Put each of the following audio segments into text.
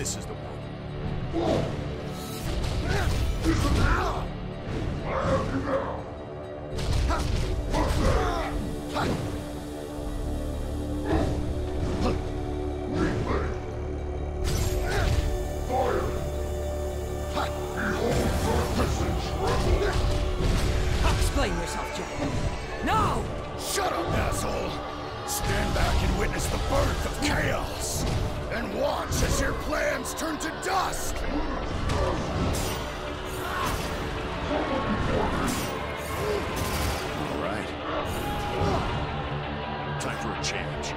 This is the one. Explain yourself, Jack. No! Shut up, asshole! Stand back and witness the birth of chaos! And watch as your plans turn to dust! All right. Time for a change.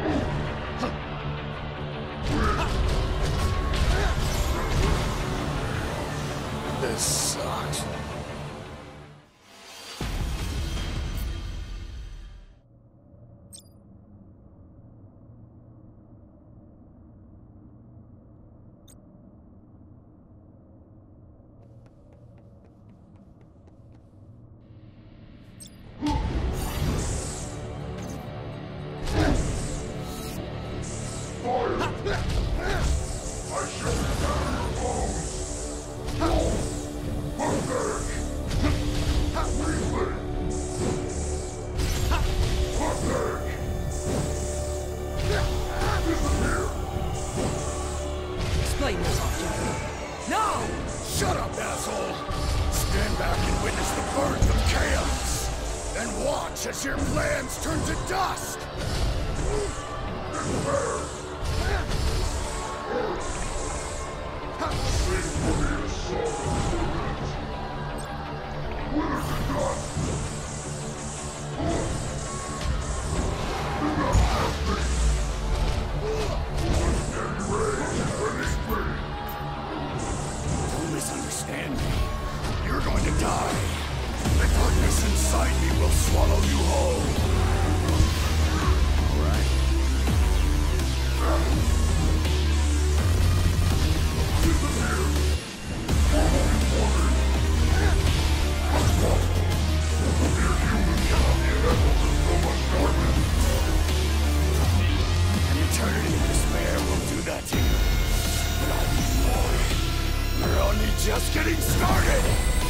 This sucks. Jack. No! Shut up, asshole! Stand back and witness the birth of chaos! And watch as your plans turn to dust! Swallow you whole. All right. An eternity of despair will do that to you. Not anymore. We're only just getting started!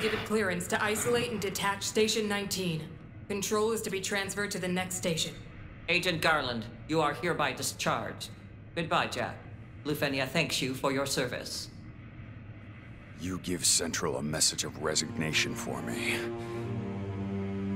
Given clearance to isolate and detach Station 19. Control is to be transferred to the next station. Agent Garland, you are hereby discharged. Goodbye, Jack. Lufenia thanks you for your service. You give Central a message of resignation for me.